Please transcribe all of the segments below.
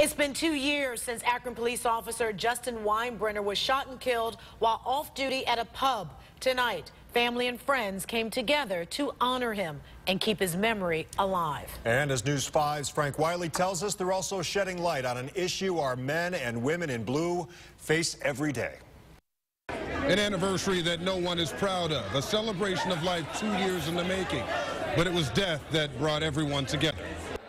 It's been two years since Akron police officer Justin Winebrenner was shot and killed while off duty at a pub. Tonight, family and friends came together to honor him and keep his memory alive. And as News 5's Frank Wiley tells us, they're also shedding light on an issue our men and women in blue face every day. An anniversary that no one is proud of, a celebration of life two years in the making. But it was death that brought everyone together.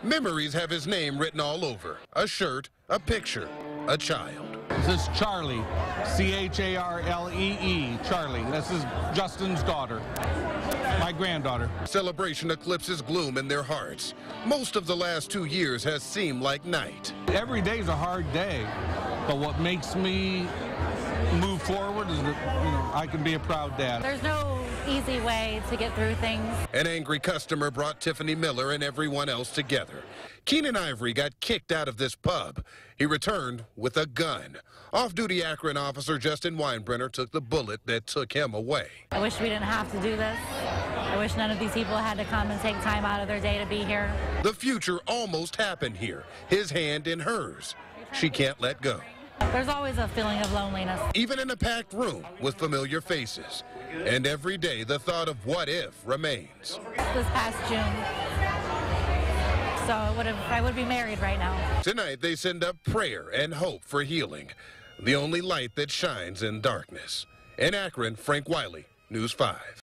Memories have his name written all over. A shirt, a picture, a child. This is Charlee, C-H-A-R-L-E-E, Charlee. This is Justin's daughter, my granddaughter. Celebration eclipses gloom in their hearts. Most of the last two years has seemed like night. Every day's a hard day, but what makes me move forward is that you know I can be a proud dad. There's no easy way to get through things. An angry customer brought Tiffany Miller and everyone else together. Keenan Ivory got kicked out of this pub. He returned with a gun. Off-duty Akron officer Justin Winebrenner took the bullet that took him away. I wish we didn't have to do this. I wish none of these people had to come and take time out of their day to be here. The future almost happened here, his hand in hers. She can't let go. There's always a feeling of loneliness. Even in a packed room with familiar faces. And every day the thought of what if remains. This past June. So I would have I would be married right now. Tonight they send up prayer and hope for healing. The only light that shines in darkness. In Akron, Frank Wiley, News 5.